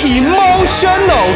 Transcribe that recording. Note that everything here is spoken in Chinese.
Emotional.